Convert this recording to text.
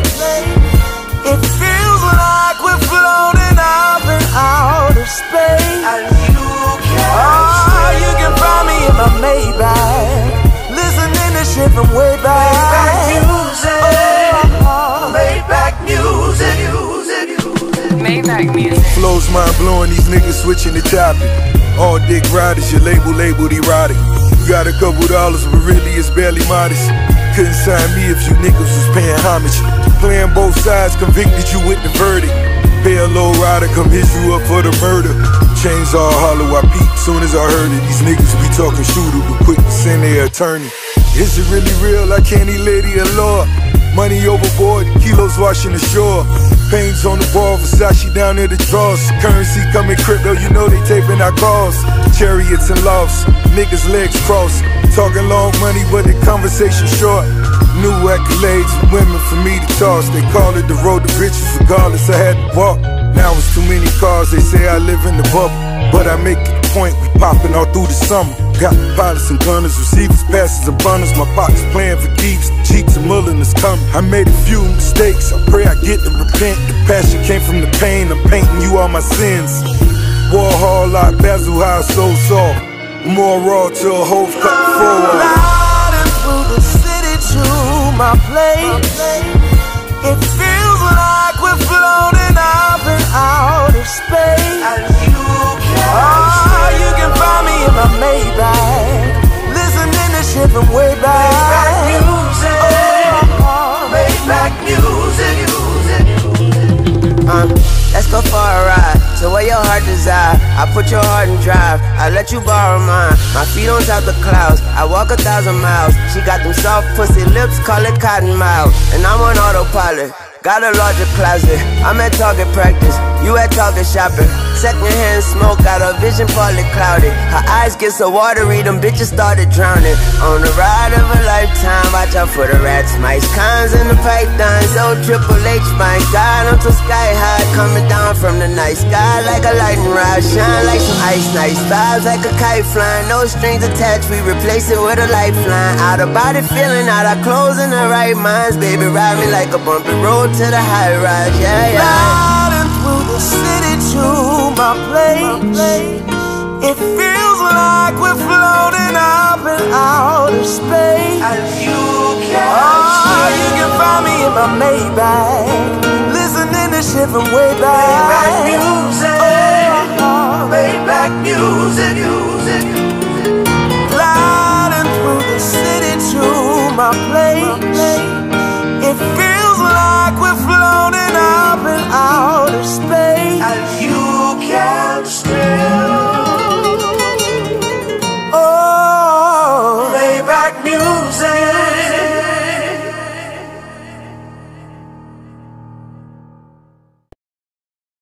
my plate. It feels like we're floating up in outer space. And you can Oh, you can find me in my Maybach, listening to shit from way Maybach back. music. Oh, Maybach music, music, music. Maybach music. Flows mind blowing, these niggas switching the topic. All dick riders, your label labeled erotic. You got a couple dollars, but really it's barely modest. Couldn't sign me if you niggas was paying homage. Playing both sides, convicted you with the verdict. Bail rider, come hit you up for the murder. Chains all hollow, I peeped soon as I heard it. These niggas be talking shooter, but quick to send their attorney. Is it really real? I can't eat lady a law. Money overboard, kilos washing the shore. Pains on the wall, Versace down near the drawers. Currency coming crypto, you know they taping our calls. Chariots and lofts, niggas legs crossed. Talking long money, but the conversation short. New accolades, and women for me to toss. They call it the road to riches, regardless I had to walk. Now it's too many cars, they say I live in the bubble. But I make it a point, we popping all through the summer. Got pilots and gunners, receivers, passes and burners. My pockets playing for keeps, cheeks and mulling is coming. I made a few mistakes, I pray I get to repent. The passion came from the pain, I'm painting you all my sins. Warhol like Basquiat, so soft. More raw till a whole forward. Riding through the city to my place. So where your heart desire, I put your heart in drive. I let you borrow mine. My feet on top the clouds. I walk a thousand miles. She got them soft pussy lips, call it cotton mouth. And I'm on autopilot. Got a larger closet. I'm at Target practice. You at Target shopping. Second hand smoke, got her vision partly clouded. Her eyes get so watery, them bitches started drowning. On the ride of a lifetime, watch out for the rats, mice, cons, and the pythons. Oh, Triple H, my God, I'm so sky high, coming down from the night sky like a lightning rod. Shine like some ice, nice vibes like a kite flying. No strings attached, we replace it with a lifeline. Out of body feeling, out of clothes in the right minds. Baby, ride me like a bumpy road to the high rise, yeah, yeah. way back, listening to shit from way back. Way back music, oh, oh. way back music, music. Gliding through the city to my place. It feels like we're floating up in outer space. And you can still.